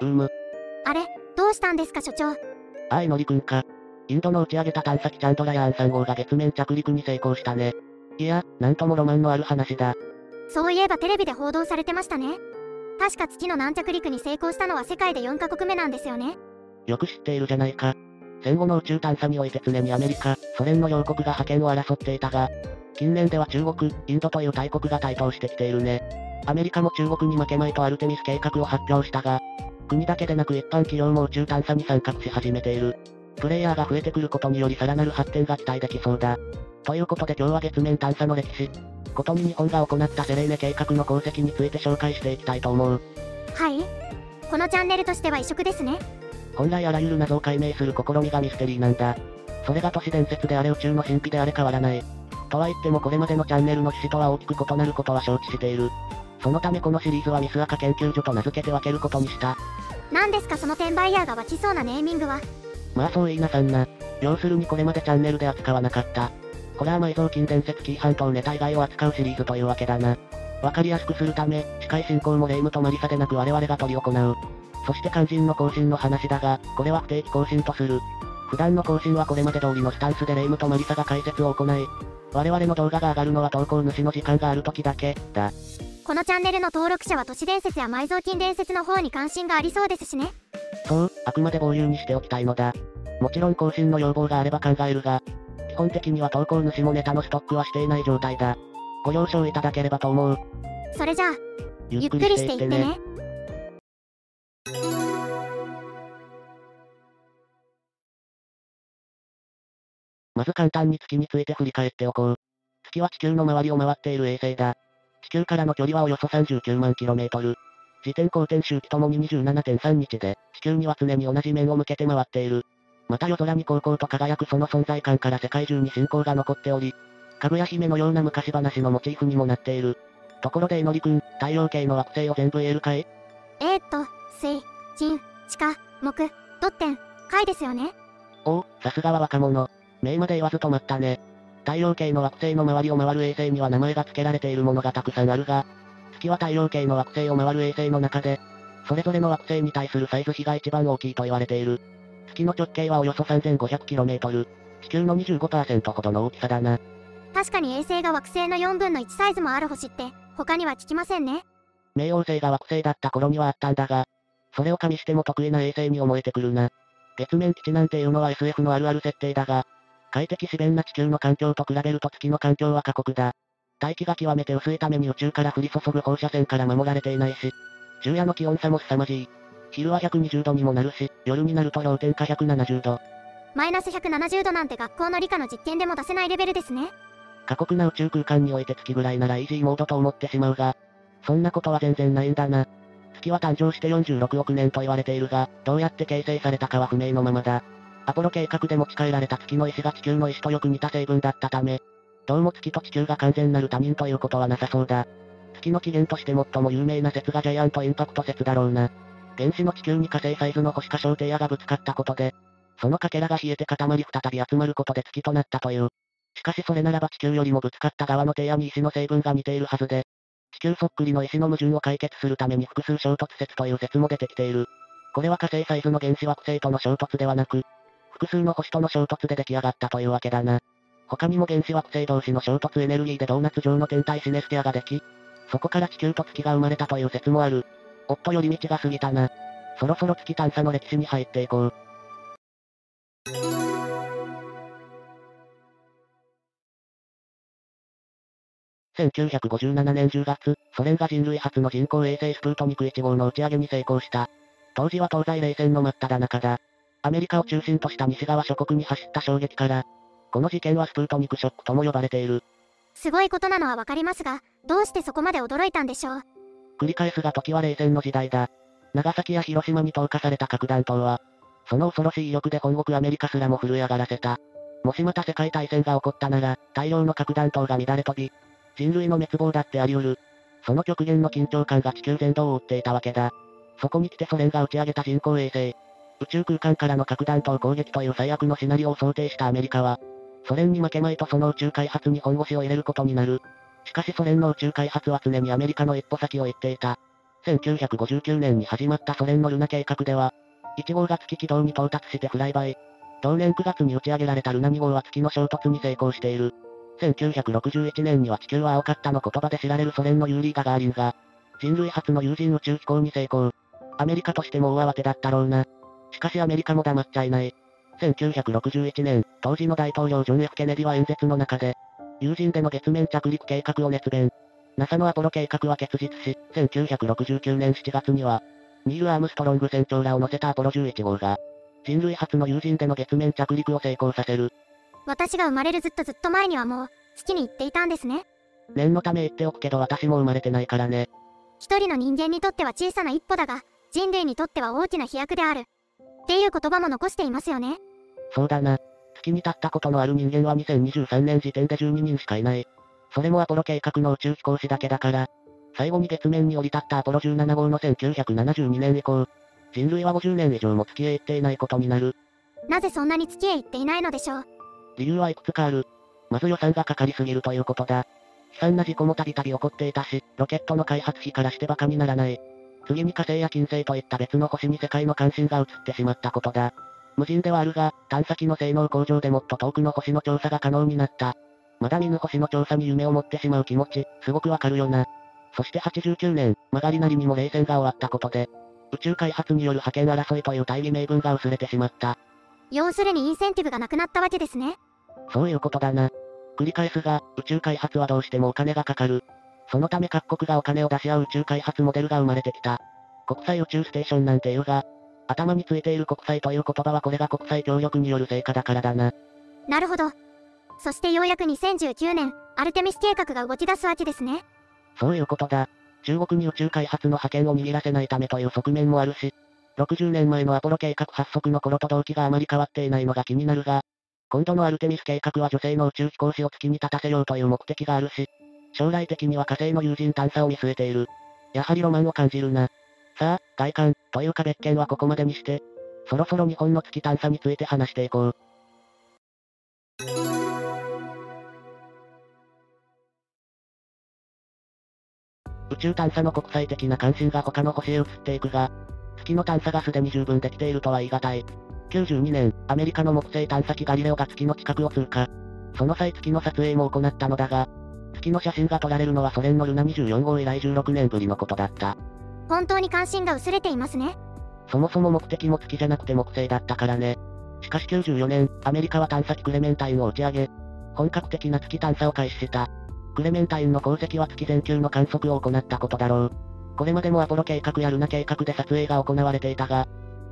うーむ。あれ、どうしたんですか所長？あーいのりくんか。インドの打ち上げた探査機チャンドラヤーン3号が月面着陸に成功したね。いや、なんともロマンのある話だ。そういえばテレビで報道されてましたね。確か月の軟着陸に成功したのは世界で4カ国目なんですよね。よく知っているじゃないか。戦後の宇宙探査において常にアメリカ、ソ連の両国が覇権を争っていたが、近年では中国、インドという大国が台頭してきているね。アメリカも中国に負けまいとアルテミス計画を発表したが、国だけでなく一般企業も宇宙探査に参画し始めている。プレイヤーが増えてくることによりさらなる発展が期待できそうだ。ということで今日は月面探査の歴史、ことに日本が行ったセレーネ計画の功績について紹介していきたいと思う。はい。このチャンネルとしては異色ですね。本来あらゆる謎を解明する試みがミステリーなんだ。それが都市伝説であれ宇宙の神秘であれ変わらない。とは言ってもこれまでのチャンネルの趣旨とは大きく異なることは承知している。そのためこのシリーズはミスアカ研究所と名付けて分けることにした。何ですか？その転売ヤーが湧ちそうなネーミングは。まあそう言いなさんな。要するにこれまでチャンネルで扱わなかった。ホラー埋蔵金伝説紀伊半島ネタ以外を扱うシリーズというわけだな。わかりやすくするため、司会進行も霊夢とマリサでなく我々が取り行う。そして肝心の更新の話だが、これは不定期更新とする。普段の更新はこれまで通りのスタンスで霊夢とマリサが解説を行い、我々の動画が上がるのは投稿主の時間がある時だけ、だ。このチャンネルの登録者は都市伝説や埋蔵金伝説の方に関心がありそうですしね。そう、あくまで防御にしておきたいのだ。もちろん更新の要望があれば考えるが、基本的には投稿主もネタのストックはしていない状態だ。ご了承いただければと思う。それじゃあ、ゆっくりしていってね。まず簡単に月について振り返っておこう。月は地球の周りを回っている衛星だ。地球からの距離はおよそ39万 km。自転公転周期ともに27.3日で、地球には常に同じ面を向けて回っている。また夜空に高校と輝くその存在感から世界中に信仰が残っており、かぐや姫のような昔話のモチーフにもなっている。ところでいのりくん、太陽系の惑星を全部言えるかい？えー、っと、水、金、地下、木、土天、海ですよね？おお、さすがは若者。名まで言わず止まったね。太陽系の惑星の周りを回る衛星には名前が付けられているものがたくさんあるが、月は太陽系の惑星を回る衛星の中で、それぞれの惑星に対するサイズ比が一番大きいと言われている。月の直径はおよそ 3500km。地球の25%ほどの大きさだな。確かに衛星が惑星の4分の1サイズもある星って、他には聞きませんね。冥王星が惑星だった頃にはあったんだが、それを加味しても得意な衛星に思えてくるな。月面基地なんていうのは SF のあるある設定だが、快適自然な地球の環境と比べると月の環境は過酷だ。大気が極めて薄いために宇宙から降り注ぐ放射線から守られていないし、昼夜の気温差も凄まじい。昼は120度にもなるし、夜になると氷点下170度。マイナス170度なんて学校の理科の実験でも出せないレベルですね。過酷な宇宙空間において月ぐらいならイージーモードと思ってしまうが、そんなことは全然ないんだな。月は誕生して46億年と言われているが、どうやって形成されたかは不明のままだ。アポロ計画で持ち帰られた月の石が地球の石とよく似た成分だったため、どうも月と地球が完全なる他人ということはなさそうだ。月の起源として最も有名な説がジャイアントインパクト説だろうな。原子の地球に火星サイズの星か小低野がぶつかったことで、そのかけらが冷えて固まり再び集まることで月となったという。しかしそれならば地球よりもぶつかった側の低野に石の成分が似ているはずで、地球そっくりの石の矛盾を解決するために複数衝突説という説も出てきている。これは火星サイズの原子惑星との衝突ではなく、複数の星との衝突で出来上がったというわけだな。他にも原子惑星同士の衝突エネルギーでドーナツ状の天体シネスティアができ、そこから地球と月が生まれたという説もある。おっと寄り道が過ぎたな。そろそろ月探査の歴史に入っていこう。1957年10月、ソ連が人類初の人工衛星スプートニク1号の打ち上げに成功した。当時は東西冷戦の真っ只中だ。アメリカを中心とした西側諸国に走った衝撃から、この事件はスプートニクショックとも呼ばれている。すごいことなのはわかりますが、どうしてそこまで驚いたんでしょう？繰り返すが時は冷戦の時代だ。長崎や広島に投下された核弾頭は、その恐ろしい威力で本国アメリカすらも震え上がらせた。もしまた世界大戦が起こったなら、大量の核弾頭が乱れ飛び、人類の滅亡だってあり得る。その極限の緊張感が地球全土を覆っていたわけだ。そこに来てソ連が打ち上げた人工衛星。宇宙空間からの核弾頭攻撃という最悪のシナリオを想定したアメリカは、ソ連に負けまいとその宇宙開発に本腰を入れることになる。しかしソ連の宇宙開発は常にアメリカの一歩先を行っていた。1959年に始まったソ連のルナ計画では、1号が月軌道に到達してフライバイ。同年9月に打ち上げられたルナ2号は月の衝突に成功している。1961年には地球は青かったの言葉で知られるソ連のユーリー・ガガーリンが、人類初の有人宇宙飛行に成功。アメリカとしても大慌てだったろうな。しかしアメリカも黙っちゃいない。1961年、当時の大統領ジョン・ F・ ケネディは演説の中で、有人での月面着陸計画を熱弁。NASA のアポロ計画は結実し、1969年7月には、ニール・アームストロング船長らを乗せたアポロ11号が、人類初の有人での月面着陸を成功させる。私が生まれるずっとずっと前にはもう、月に行っていたんですね。念のため言っておくけど私も生まれてないからね。一人の人間にとっては小さな一歩だが、人類にとっては大きな飛躍である。っていう言葉も残していますよね。そうだな。月に立ったことのある人間は2023年時点で12人しかいない。それもアポロ計画の宇宙飛行士だけだから。最後に月面に降り立ったアポロ17号の1972年以降、人類は50年以上も月へ行っていないことになる。なぜそんなに月へ行っていないのでしょう？理由はいくつかある。まず予算がかかりすぎるということだ。悲惨な事故もたびたび起こっていたし、ロケットの開発費からして馬鹿にならない。次に火星や金星といった別の星に世界の関心が移ってしまったことだ。無人ではあるが、探査機の性能向上でもっと遠くの星の調査が可能になった。まだ見ぬ星の調査に夢を持ってしまう気持ち、すごくわかるよな。そして89年、曲がりなりにも冷戦が終わったことで、宇宙開発による覇権争いという大義名分が薄れてしまった。要するにインセンティブがなくなったわけですね。そういうことだな。繰り返すが、宇宙開発はどうしてもお金がかかる。そのため各国がお金を出し合う宇宙開発モデルが生まれてきた。国際宇宙ステーションなんて言うが、頭についている国際という言葉はこれが国際協力による成果だからだな。なるほど。そしてようやく2019年、アルテミス計画が動き出すわけですね。そういうことだ。中国に宇宙開発の覇権を握らせないためという側面もあるし、60年前のアポロ計画発足の頃と動機があまり変わっていないのが気になるが、今度のアルテミス計画は女性の宇宙飛行士を月に立たせようという目的があるし、将来的には火星の有人探査を見据えている。やはりロマンを感じるな。さあ、外観、というか別件はここまでにして、そろそろ日本の月探査について話していこう。宇宙探査の国際的な関心が他の星へ移っていくが、月の探査がすでに十分できているとは言い難い。92年、アメリカの木星探査機ガリレオが月の近くを通過。その際月の撮影も行ったのだが、月の写真が撮られるのはソ連のルナ24号以来16年ぶりのことだった。本当に関心が薄れていますね。そもそも目的も月じゃなくて木星だったからね。しかし94年、アメリカは探査機クレメンタインを打ち上げ、本格的な月探査を開始した。クレメンタインの功績は月全球の観測を行ったことだろう。これまでもアポロ計画やルナ計画で撮影が行われていたが、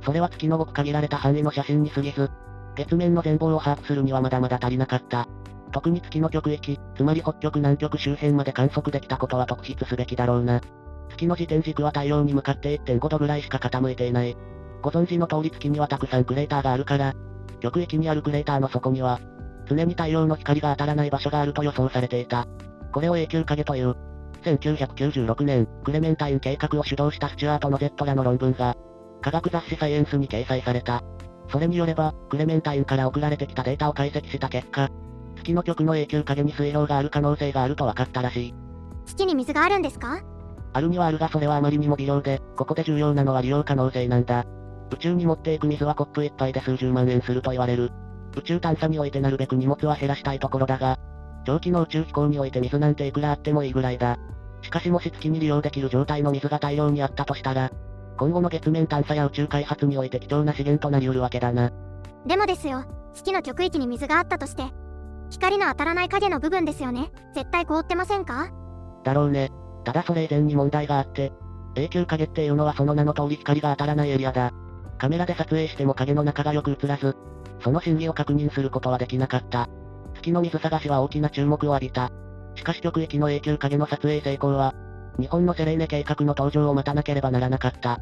それは月のごく限られた範囲の写真に過ぎず、月面の全貌を把握するにはまだまだ足りなかった。特に月の極域、つまり北極南極周辺まで観測できたことは特筆すべきだろうな。月の時点軸は太陽に向かって1.5度ぐらいしか傾いていない。ご存知の通り月にはたくさんクレーターがあるから、極域にあるクレーターの底には、常に太陽の光が当たらない場所があると予想されていた。これを永久影という。1996年、クレメンタイン計画を主導したスチュアートの Z らの論文が、科学雑誌サイエンスに掲載された。それによれば、クレメンタインから送られてきたデータを解析した結果、月の極の永久影に水量がある可能性があると分かったらしい。月に水があるんですか？あるにはあるがそれはあまりにも微量で、ここで重要なのは利用可能性なんだ。宇宙に持っていく水はコップ1杯で数十万円すると言われる。宇宙探査においてなるべく荷物は減らしたいところだが、長期の宇宙飛行において水なんていくらあってもいいぐらいだ。しかしもし月に利用できる状態の水が大量にあったとしたら、今後の月面探査や宇宙開発において貴重な資源となりうるわけだな。でもですよ、月の極域に水があったとして、光の当たらない影の部分ですよね。絶対凍ってませんか？だろうね。ただそれ以前に問題があって、永久影っていうのはその名の通り光が当たらないエリアだ。カメラで撮影しても影の中がよく映らず、その真偽を確認することはできなかった。月の水探しは大きな注目を浴びた。しかし極域の永久影の撮影成功は、日本のセレーネ計画の登場を待たなければならなかった。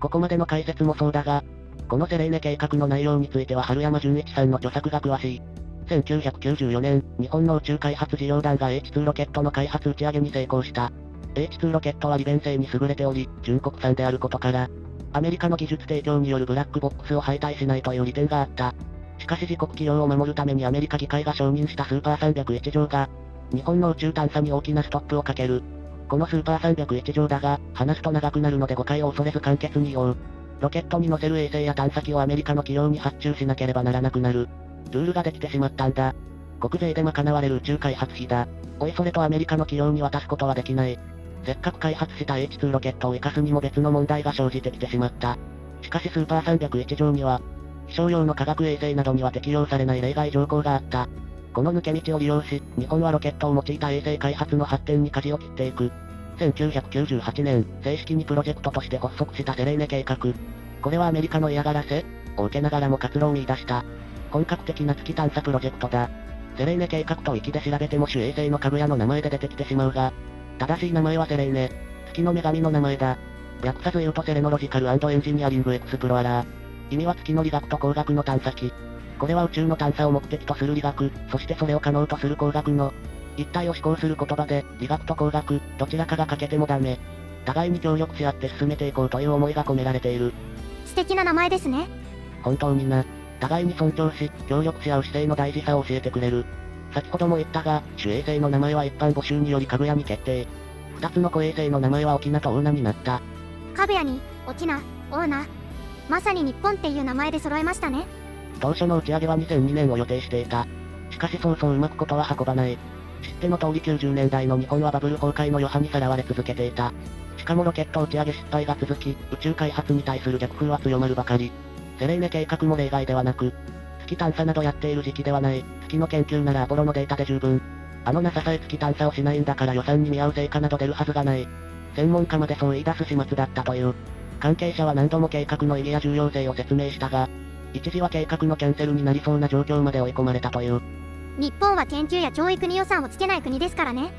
ここまでの解説もそうだが、このセレーネ計画の内容については春山純一さんの著作が詳しい。1994年、日本の宇宙開発事業団が H2 ロケットの開発打ち上げに成功した。H2 ロケットは利便性に優れており、純国産であることから、アメリカの技術提供によるブラックボックスを敗退しないという利点があった。しかし自国企業を守るためにアメリカ議会が承認したスーパー301条が、日本の宇宙探査に大きなストップをかける。このスーパー301条だが、話すと長くなるので誤解を恐れず簡潔に言おう。ロケットに乗せる衛星や探査機をアメリカの企業に発注しなければならなくなる。ルールができてしまったんだ。国税で賄われる宇宙開発費だ。おいそれとアメリカの企業に渡すことはできない。せっかく開発した H2 ロケットを活かすにも別の問題が生じてきてしまった。しかしスーパー301条には、気象用の科学衛星などには適用されない例外条項があった。この抜け道を利用し、日本はロケットを用いた衛星開発の発展に舵を切っていく。1998年、正式にプロジェクトとして発足したセレーネ計画。これはアメリカの嫌がらせを受けながらも活路を見出した。本格的な月探査プロジェクトだ。セレーネ計画と Wiki で調べても主衛星のかぐやの名前で出てきてしまうが、正しい名前はセレーネ。月の女神の名前だ。略さず言うと Selenological Engineering Explorer。意味は月の理学と工学の探査機。これは宇宙の探査を目的とする理学、そしてそれを可能とする工学の、一体を志向する言葉で、理学と工学、どちらかが欠けてもダメ。互いに協力し合って進めていこうという思いが込められている。素敵な名前ですね。本当にな。互いに尊重し、協力し合う姿勢の大事さを教えてくれる。先ほども言ったが、主衛星の名前は一般募集によりかぐやに決定。二つの小衛星の名前は沖縄と大名になった。かぐやに、沖縄、大名。まさに日本っていう名前で揃えましたね。当初の打ち上げは2002年を予定していた。しかしそうそううまくことは運ばない。知っての通り90年代の日本はバブル崩壊の余波にさらわれ続けていた。しかもロケット打ち上げ失敗が続き、宇宙開発に対する逆風は強まるばかり。セレーネ計画も例外ではなく、月探査などやっている時期ではない、月の研究ならアポロのデータで十分。あの NASA さえ月探査をしないんだから予算に見合う成果など出るはずがない。専門家までそう言い出す始末だったという。関係者は何度も計画の意義や重要性を説明したが、一時は計画のキャンセルになりそうな状況まで追い込まれたという。日本は研究や教育に予算をつけない国ですからね。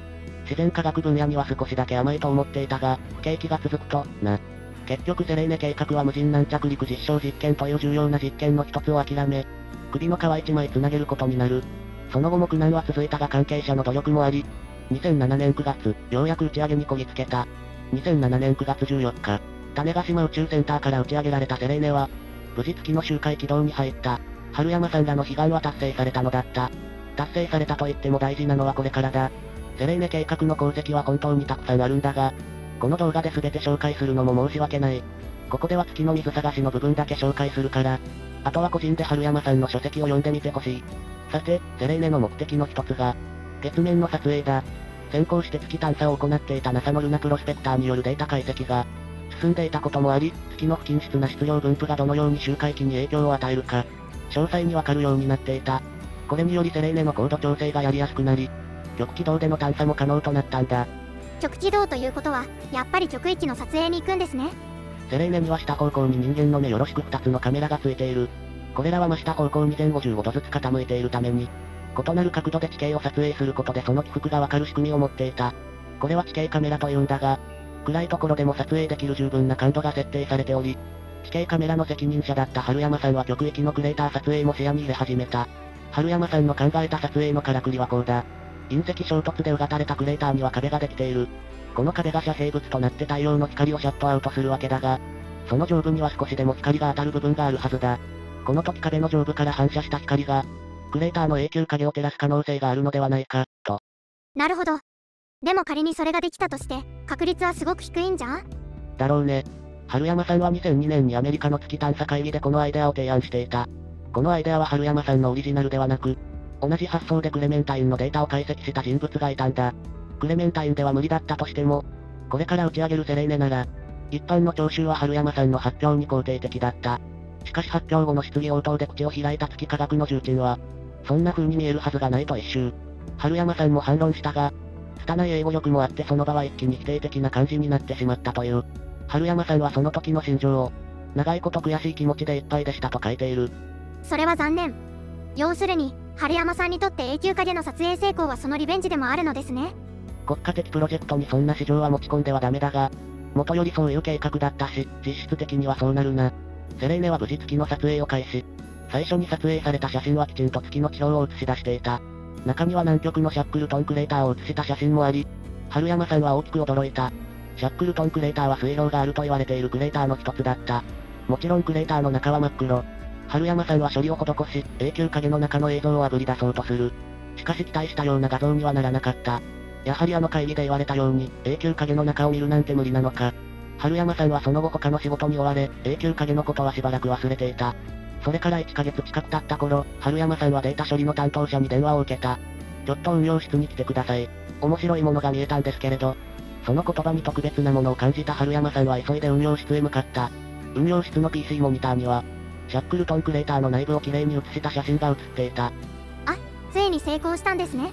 自然科学分野には少しだけ甘いと思っていたが、不景気が続くと、な。結局セレーネ計画は無人軟着陸実証実験という重要な実験の一つを諦め、首の皮一枚つなげることになる。その後も苦難は続いたが関係者の努力もあり、2007年9月、ようやく打ち上げにこぎつけた。2007年9月14日、種子島宇宙センターから打ち上げられたセレーネは、無事月の周回軌道に入った。春山さんらの悲願は達成されたのだった。達成されたと言っても大事なのはこれからだ。セレーネ計画の功績は本当にたくさんあるんだが、この動画で全て紹介するのも申し訳ない。ここでは月の水探しの部分だけ紹介するから、あとは個人で春山さんの書籍を読んでみてほしい。さて、セレーネの目的の一つが、月面の撮影だ。先行して月探査を行っていた NASA のルナプロスペクターによるデータ解析が、進んでいたこともあり、月の不均質な質量分布がどのように周回期に影響を与えるか、詳細にわかるようになっていた。これによりセレーネの高度調整がやりやすくなり、極軌道での探査も可能となったんだ。極軌道ということは、やっぱり極域の撮影に行くんですね。セレーネには下方向に人間の目よろしく2つのカメラがついている。これらは真下方向に全55度ずつ傾いているために、異なる角度で地形を撮影することでその起伏がわかる仕組みを持っていた。これは地形カメラというんだが、暗いところでも撮影できる十分な感度が設定されており、地形カメラの責任者だった春山さんは極域のクレーター撮影も視野に入れ始めた。春山さんの考えた撮影のからくりはこうだ。隕石衝突でうがたれたクレーターには壁ができている。この壁が遮蔽物となって太陽の光をシャットアウトするわけだが、その上部には少しでも光が当たる部分があるはずだ。この時壁の上部から反射した光が、クレーターの永久影を照らす可能性があるのではないか、と。なるほど。でも仮にそれができたとして、確率はすごく低いんじゃん？だろうね。春山さんは2002年にアメリカの月探査会議でこのアイデアを提案していた。このアイデアは春山さんのオリジナルではなく、同じ発想でクレメンタインのデータを解析した人物がいたんだ。クレメンタインでは無理だったとしても、これから打ち上げるセレーネなら、一般の聴衆は春山さんの発表に肯定的だった。しかし発表後の質疑応答で口を開いた月科学の重鎮は、そんな風に見えるはずがないと一周。春山さんも反論したが、拙い英語力もあってその場は一気に否定的な感じになってしまったという。春山さんはその時の心情を、長いこと悔しい気持ちでいっぱいでしたと書いている。それは残念。要するに、春山さんにとって永久化での撮影成功はそのリベンジでもあるのですね。国家的プロジェクトにそんな市場は持ち込んではダメだが、元よりそういう計画だったし、実質的にはそうなるな。セレーネは無事月の撮影を開始。最初に撮影された写真はきちんと月の地表を映し出していた。中には南極のシャックルトンクレーターを写した写真もあり、春山さんは大きく驚いた。シャックルトンクレーターは水量があると言われているクレーターの一つだった。もちろんクレーターの中は真っ黒。春山さんは処理を施し、永久影の中の映像をあぶり出そうとする。しかし期待したような画像にはならなかった。やはりあの会議で言われたように、永久影の中を見るなんて無理なのか。春山さんはその後他の仕事に追われ、永久影のことはしばらく忘れていた。それから1ヶ月近く経った頃、春山さんはデータ処理の担当者に電話を受けた。ちょっと運用室に来てください。面白いものが見えたんですけれど。その言葉に特別なものを感じた春山さんは急いで運用室へ向かった。運用室の PC モニターには、シャックルトンクレーターの内部をきれいに写した写真が写っていた。あ、ついに成功したんですね。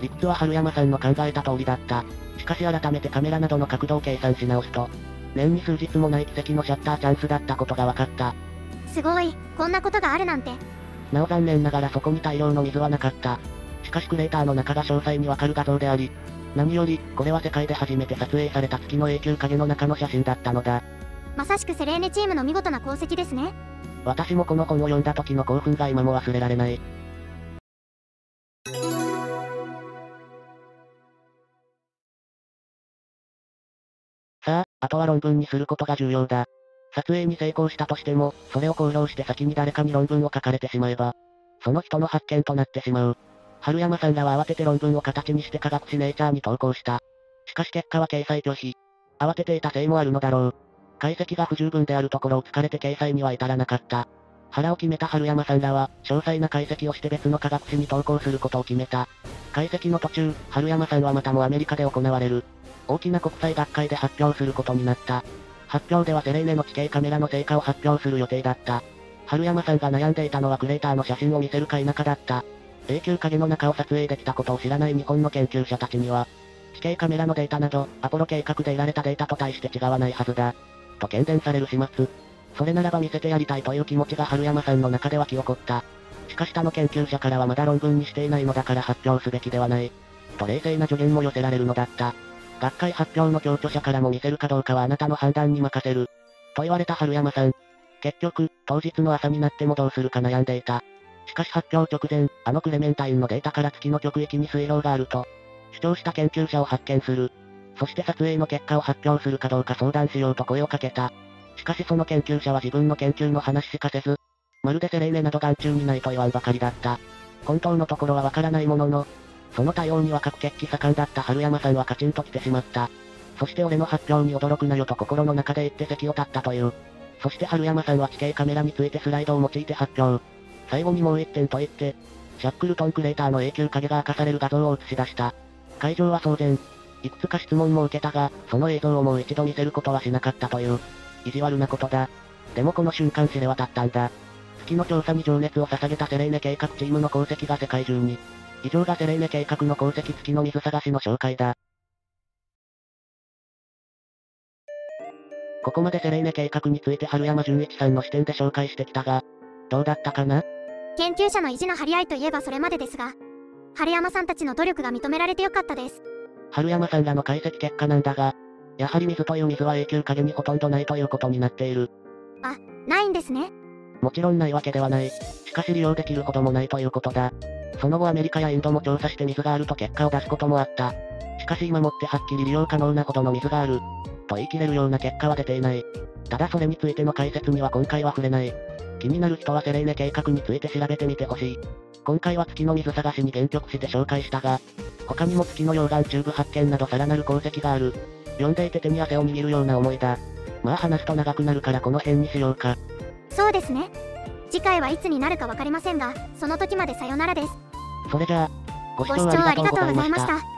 理屈は春山さんの考えた通りだった。しかし改めてカメラなどの角度を計算し直すと、年に数日もない奇跡のシャッターチャンスだったことが分かった。すごい、こんなことがあるなんて。なお残念ながらそこに大量の水はなかった。しかしクレーターの中が詳細にわかる画像であり、何より、これは世界で初めて撮影された月の永久影の中の写真だったのだ。まさしくセレーネチームの見事な功績ですね。私もこの本を読んだ時の興奮が今も忘れられない。さあ、あとは論文にすることが重要だ。撮影に成功したとしても、それを公表して先に誰かに論文を書かれてしまえば、その人の発見となってしまう。春山さんらは慌てて論文を形にして科学誌ネイチャーに投稿した。しかし結果は掲載拒否。慌てていたせいもあるのだろう。解析が不十分であるところを疲れて掲載には至らなかった。腹を決めた春山さんらは、詳細な解析をして別の科学誌に投稿することを決めた。解析の途中、春山さんはまたもアメリカで行われる、大きな国際学会で発表することになった。発表ではセレーネの地形カメラの成果を発表する予定だった。春山さんが悩んでいたのはクレーターの写真を見せるか否かだった。永久影の中を撮影できたことを知らない日本の研究者たちには、地形カメラのデータなど、アポロ計画で得られたデータと大して違わないはずだ。と懸念される始末。それならば見せてやりたいという気持ちが春山さんの中で湧き起こった。しかし他の研究者からはまだ論文にしていないのだから発表すべきではない。と冷静な助言も寄せられるのだった。学会発表の共著者からも見せるかどうかはあなたの判断に任せる。と言われた春山さん。結局、当日の朝になってもどうするか悩んでいた。しかし発表直前、あのクレメンタインのデータから月の極域に水量があると、主張した研究者を発見する。そして撮影の結果を発表するかどうか相談しようと声をかけた。しかしその研究者は自分の研究の話しかせず、まるでセレーネなど眼中にないと言わんばかりだった。本当のところはわからないものの、その対応には各決起盛んだった春山さんはカチンと来てしまった。そして俺の発表に驚くなよと心の中で言って席を立ったという。そして春山さんは地形カメラについてスライドを用いて発表。最後にもう一点と言って、シャックルトンクレーターの永久影が明かされる画像を映し出した。会場は騒然。いくつか質問も受けたが、その映像をもう一度見せることはしなかったという。意地悪なことだ。でもこの瞬間知れ渡ったんだ。月の調査に情熱を捧げたセレーネ計画チームの功績が世界中に。以上がセレーネ計画の功績付きの水探しの紹介だ。ここまでセレーネ計画について春山純一さんの視点で紹介してきたが、どうだったかな？研究者の意地の張り合いといえばそれまでですが、春山さんたちの努力が認められてよかったです。春山さんらの解析結果なんだが、やはり水という水は永久影にほとんどないということになっている。あ、ないんですね。もちろんないわけではない。しかし利用できるほどもないということだ。その後アメリカやインドも調査して水があると結果を出すこともあった。しかし今もってはっきり利用可能なほどの水がある。と言い切れるような結果は出ていない。ただそれについての解説には今回は触れない。気になる人はセレーネ計画について調べてみてほしい。今回は月の水探しに限局して紹介したが、他にも月の溶岩チューブ発見などさらなる功績がある。読んでいて手に汗を握るような思いだ。まあ話すと長くなるからこの辺にしようか。そうですね。次回はいつになるかわかりませんが、その時までさよならです。それじゃあ、ご視聴ありがとうございました。